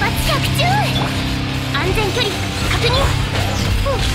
発百中安全距離確認、うん